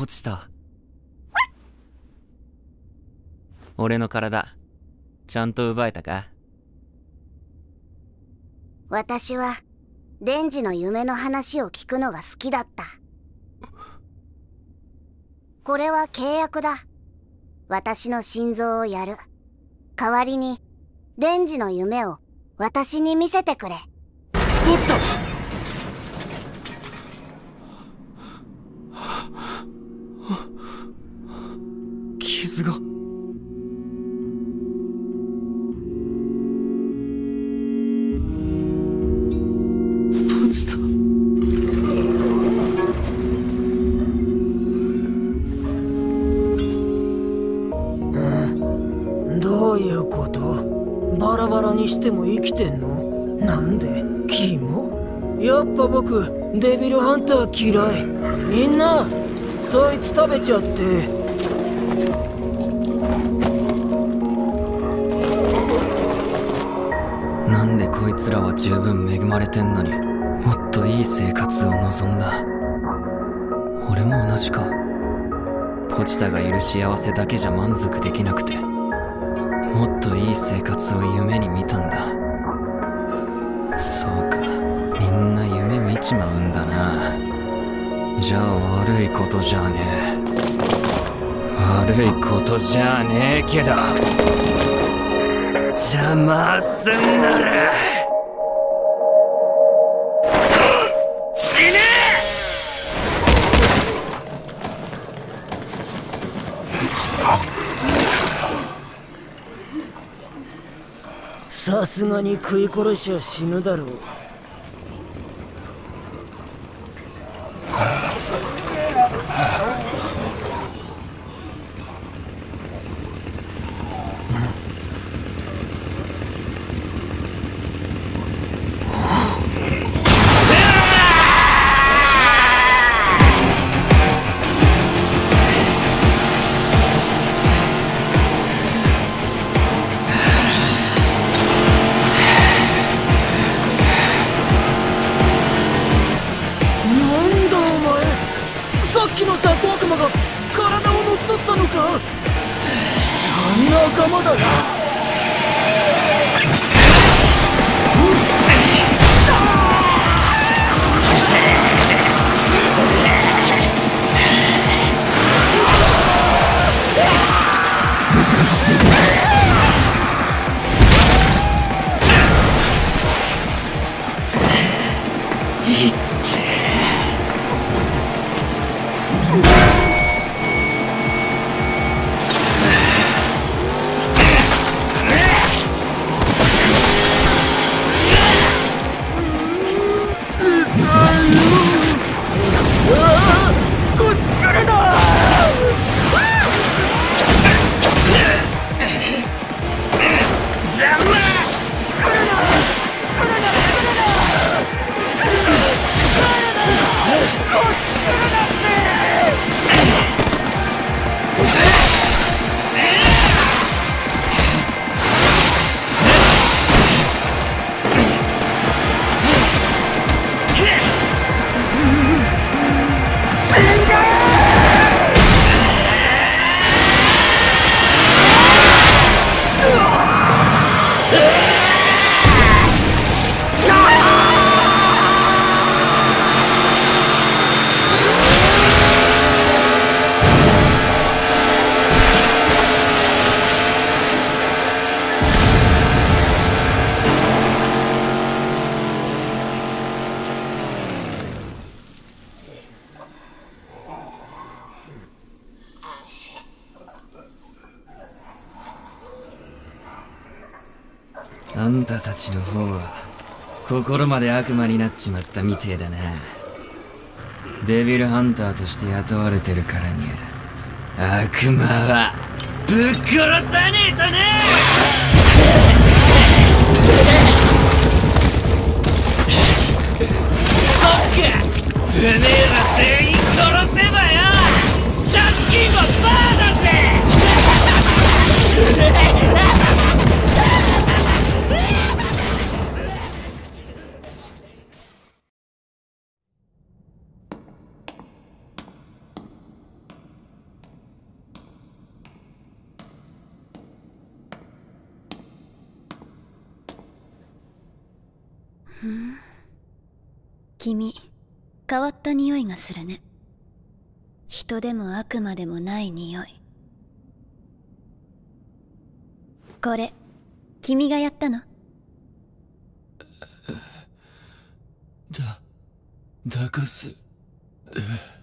落ちた。俺の体ちゃんと奪えたか？私はデンジの夢の話を聞くのが好きだった。これは契約だ。私の心臓をやる。代わりにデンジの夢を私に見せてくれ。落ちた？傷が。落ちた。どういうこと？バラバラにしても生きてんの？なんで？キモ？やっぱ僕デビルハンター嫌い。みんなそいつ食べちゃって。なんでこいつらは十分恵まれてんのにもっといい生活を望んだ。俺も同じか。ポチタがいる幸せだけじゃ満足できなくてもっといい生活を夢に見たんだ。そうか。みんな夢見ちまうんだな。じゃあ悪いことじゃねえ。悪いことじゃねえけど。邪魔すんなら。死ね！さすがに食い殺しは死ぬだろう。きの雑魚悪魔が体を乗っ取ったのか？そんな仲間だな Yeah. あんたたちの方は心まで悪魔になっちまったみてえだな。デビルハンターとして雇われてるからには悪魔はぶっ殺さねえとなそっか。てめえら全員殺せばよ。借金はバーだぜ。君変わった匂いがするね。人でも悪魔でもない匂い。これ君がやったの？だ、だかす。え。